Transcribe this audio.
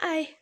Hi.